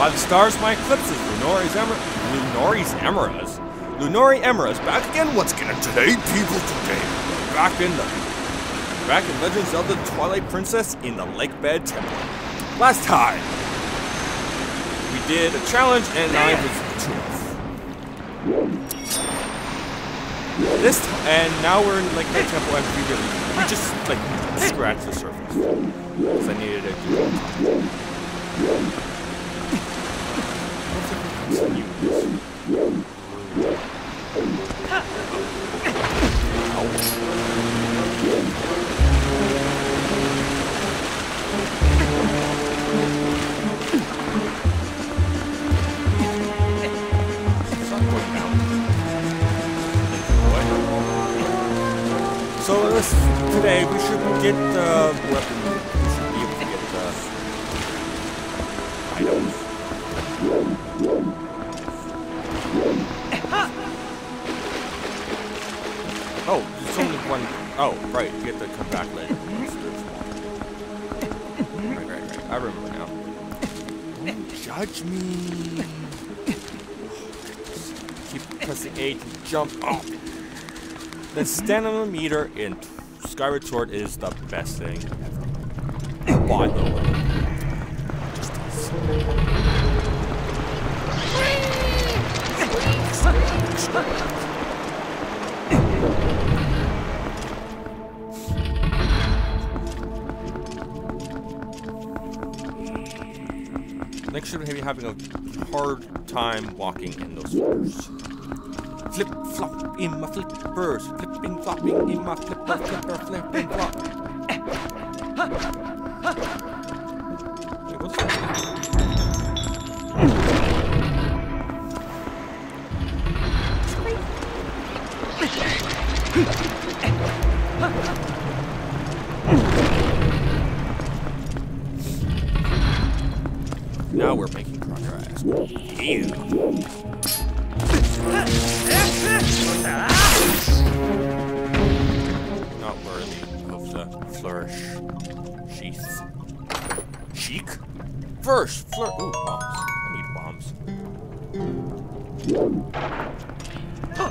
By the stars, my eclipses, Lunori's Emer- Lunori's Emeralds. Lunori Emmera's, back again again, and today, people, today, back in the, back in Legend of Zelda Twilight Princess in the Lakebed Temple. Last time, we did a challenge, and I was off. This, t- and now we're in Lakebed Temple, and we really, we just, like, scratched the surface. Because I needed to do. Continue this. It's not going down. What? So today we should get uh, the weapon. Oh, right. You have to come back later. Right, right, right. I remember now. Don't judge me. Keep pressing A to jump up. Then stand on the meter in Skyward Sword is the best thing ever. By the way. Just. Should be having a hard time walking in those waters. Flip flop in my flippers, flipping flopping in my flipper, flipper, flipping flop. Wait, what's that? Now we're making progress. Ew. Not worthy of the flourish. Sheath. Chic? First, flour. Ooh, bombs. I need bombs. Oh,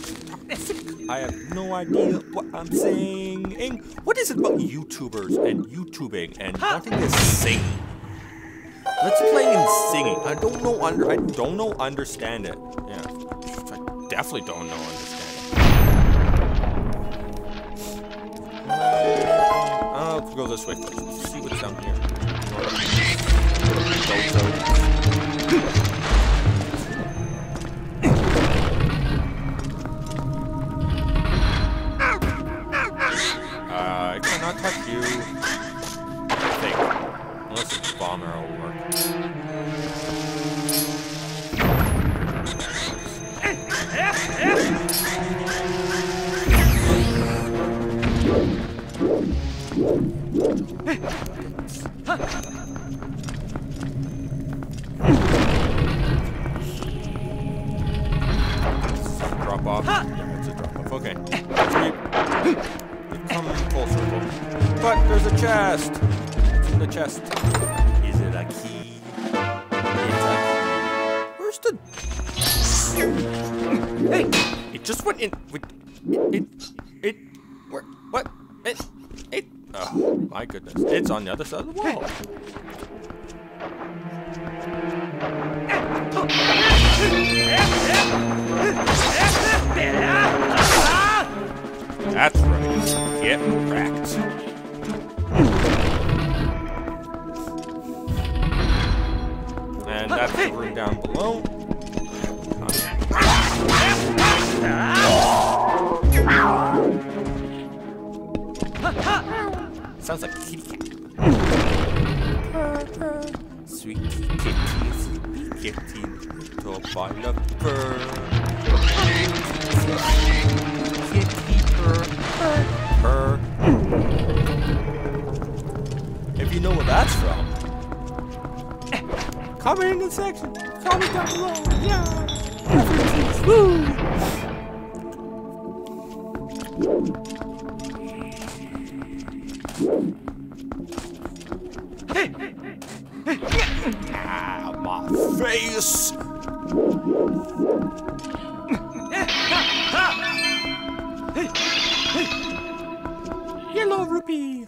I have no idea what I'm saying. What is it about YouTubers and YouTubing and wanting to sing? Let's play and singing. I don't know under. I don't know understand it. Yeah, I definitely don't know understand it. Uh, let's go this way first. Let's see what's down here. Just went in. Wait, It. It. where? What? It. It. Oh my goodness! It's on the other side of the wall. That's right. Get wrecked. And that's the room down below. Sounds like kitty cat. Sweet kitty, sleepy kitty, little developer. Kitty purr, purr, purr. If you know where that's from, comment in the section. Comment down below. Yeah. Woo! Ah, my face! Yellow rupee!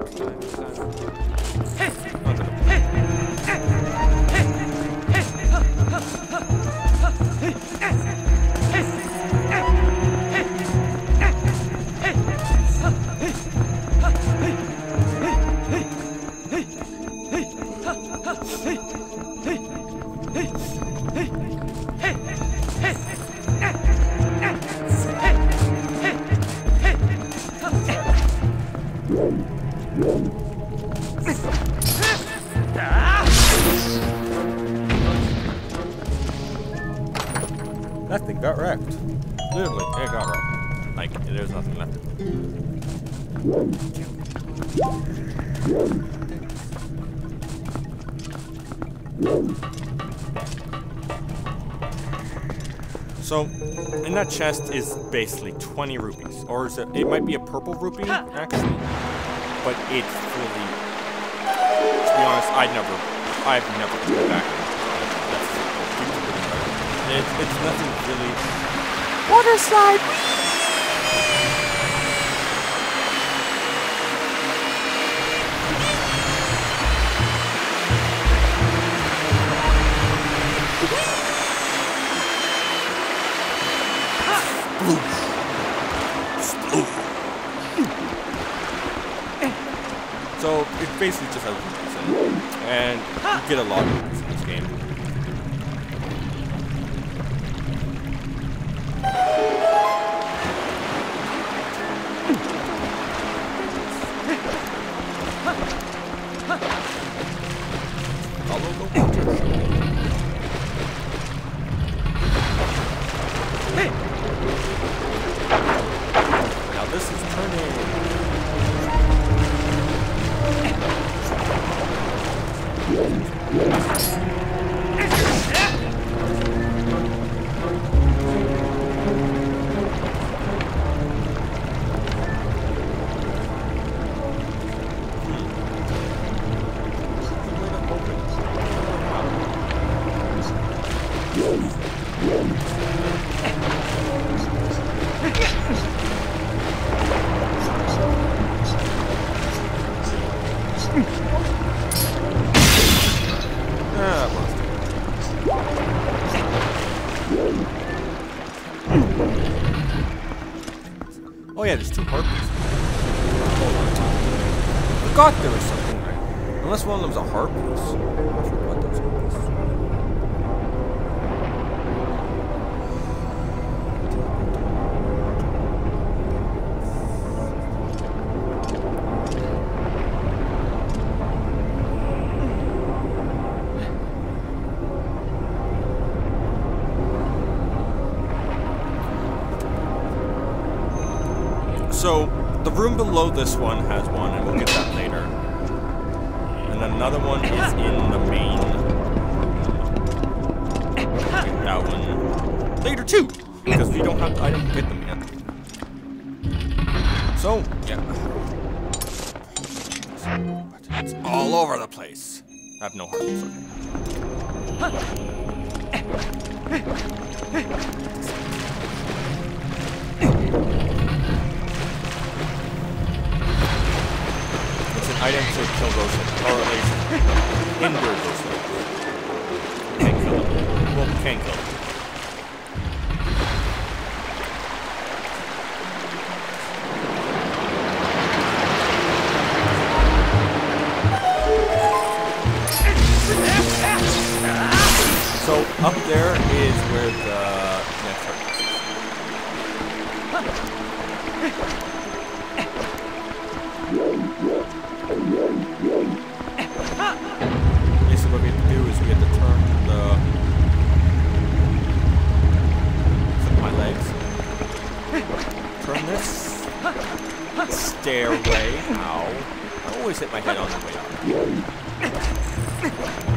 タイムタイム That thing got wrecked. Literally, it got wrecked. Like, there's nothing left. So, in that chest is basically 20 rupees. Or is it, it might be a purple rupee, actually. But it's really, to be honest, I'd never, I've never put it back. That's it, it's nothing really. Water slide! So it's basically just a and you get a lot Forgot there was something there. Unless one of them's a harpies. I forgot those. So, the room below this one has one, and we'll get that. And another one is in the main. That one later too, because we don't have. I didn't get them yet. So, yeah. It's all over the place. I have no heart. Okay. I didn't say kill those things, or at least hinder those things. Can't kill them. Well, can kill them. So up there is where the next hurt is. Stairway. Ow. I always hit my head on the way up.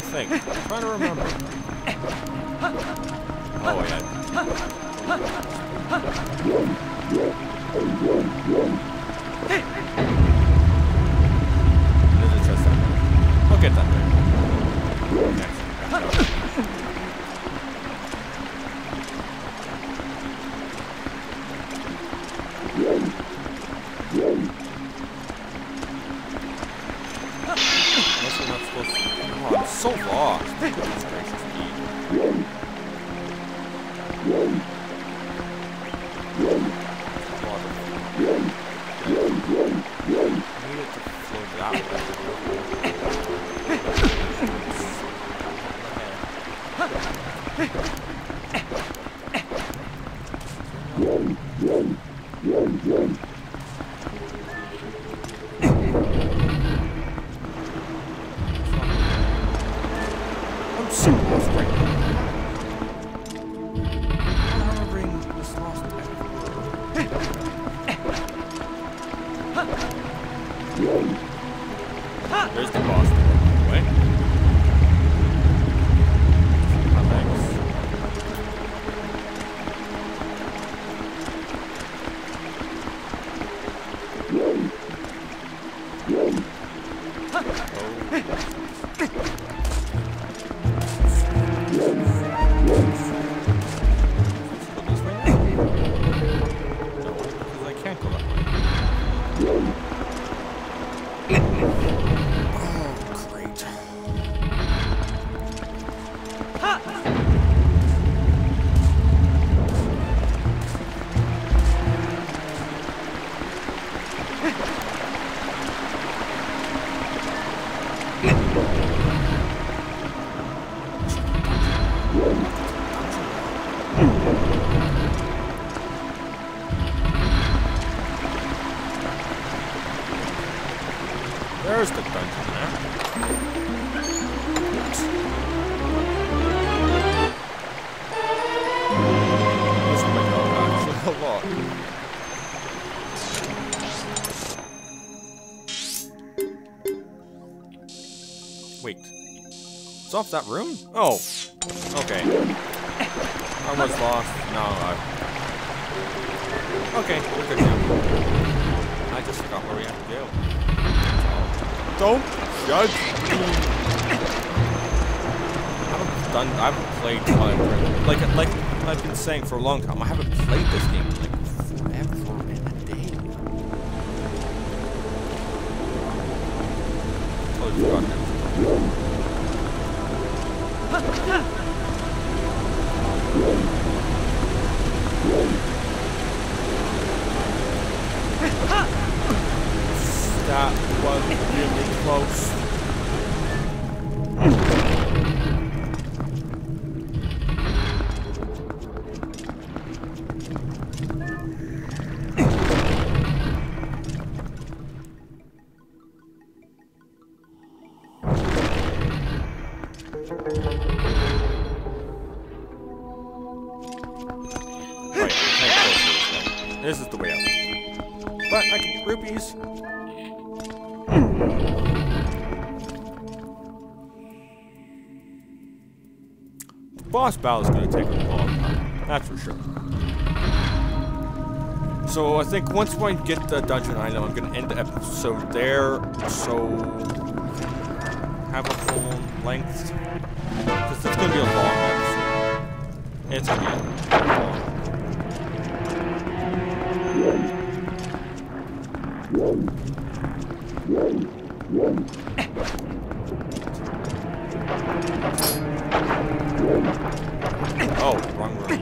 Trying to think. I'm trying to remember. Oh, yeah. There's a chest there. I'll get that later. It's off that room? Oh. Okay. I was lost. No, I... Okay, we're good now. I just forgot where we have to go. Don't judge. I haven't done. I haven't played Twilight like like I've been saying for a long time. I haven't played this game in, like That was really close. Boss battle is going to take a long time. That's for sure. So I think once I get the dungeon item, I'm going to end the episode there. So have a full length. Because it's going to be a long episode. It's going to be long. Oh, wrong room.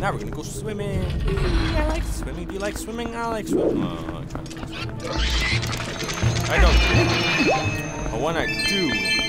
Now we're gonna go swimming. I like swimming. Do you like swimming? I like swimming. Uh, I try to like swimming. I don't. But when I do,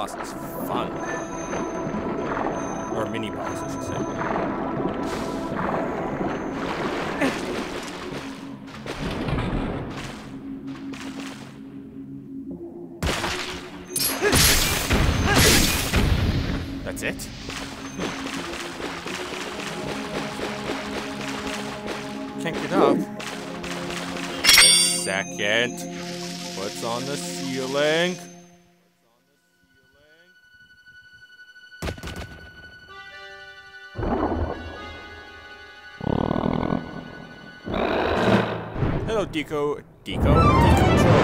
boss is fun. Or mini boss, I should say. That's it? Can't get up. A second. What's on the ceiling? Deku. Deku? Deku Joe.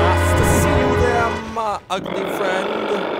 Nice to see you there, my ugly friend.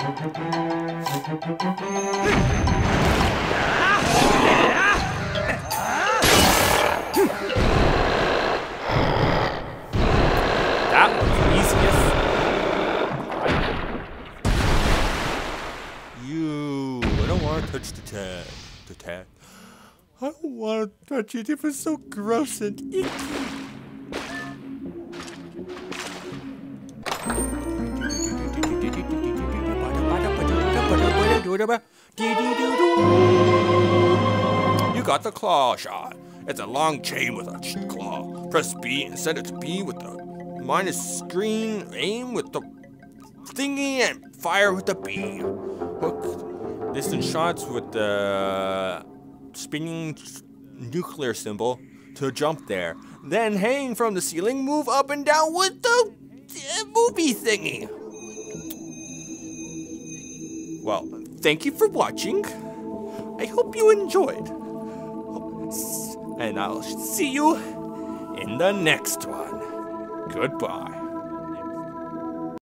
That was the easiest. You, I don't want to touch the tag. The tag. I don't want to touch it. It was so gross and icky. You got the Clawshot. It's a long chain with a claw. Press B and set it to B with the minus screen. Aim with the thingy and fire with the B. Hook distant shots with the spinning nuclear symbol to jump there. Then hang from the ceiling, move up and down with the uh, movie thingy. Well, thank you for watching. I hope you enjoyed. And I'll see you in the next one. Goodbye.